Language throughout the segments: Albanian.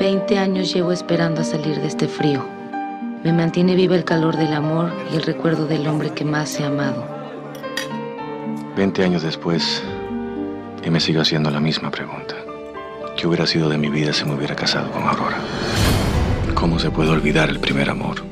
Veinte años llevo esperando a salir de este frío. Me mantiene viva el calor del amor y el recuerdo del hombre que más he amado. Veinte años después, y me sigo haciendo la misma pregunta. ¿Qué hubiera sido de mi vida si me hubiera casado con Aurora? ¿Cómo se puede olvidar el primer amor?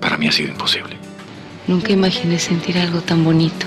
Para mí ha sido imposible. Nunca imaginé sentir algo tan bonito.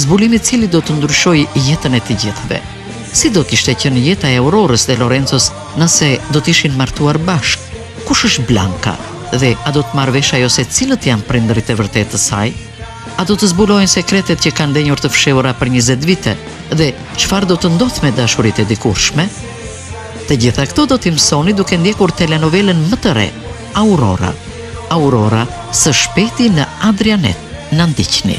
Zbulim i cili do të ndryshojë jetën e të gjithëve. Si do të ishte qenë jeta e Aurorës dhe Lorencos nëse do të ishin martuar bashkë? Kush është Blanka? Dhe a do të marrë vesh ajo se cilët janë prindërit e vërtetë të saj? A do të zbulohen sekretet që kanë ndenjur të fshehura për 20 vite dhe çfarë do të ndodhë me dashuritë e dikurshme? Të gjitha këto do t'i mësoni duke ndjekur telenovelën më të re, Aurora. Aurora, së shpejti në Adrianet, na ndiqni.